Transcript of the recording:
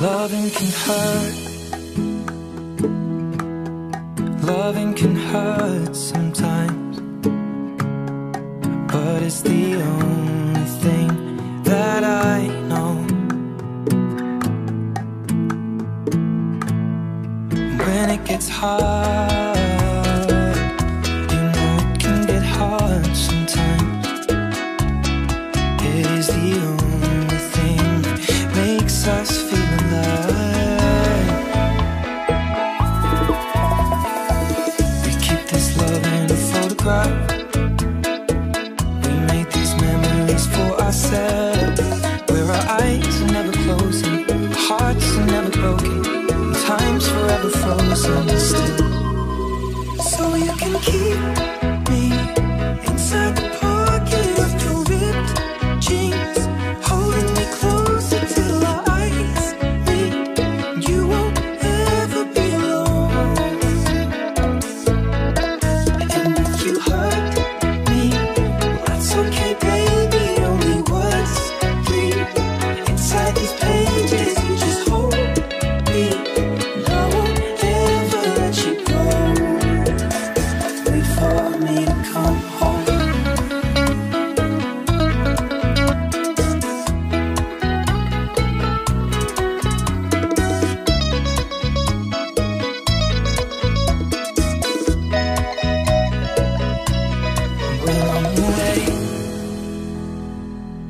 Loving can hurt. Loving can hurt sometimes. But it's the only thing that I know. When it gets hard, you know a. We make these memories for ourselves. Where our eyes are never closing, our hearts are never broken, time's forever frozen still. So you can keep